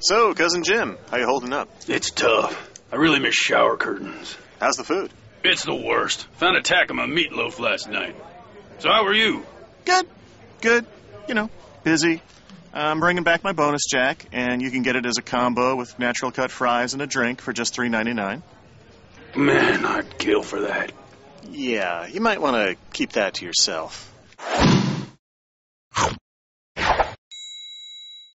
So, cousin Jim, how you holding up? It's tough. I really miss shower curtains. How's the food? It's the worst. Found a tack on my meatloaf last night. So how are you? Good. Good. You know, busy. I'm bringing back my bonus jack, and you can get it as a combo with natural cut fries and a drink for just three ninety nine. Man, I'd kill for that. Yeah, you might want to keep that to yourself.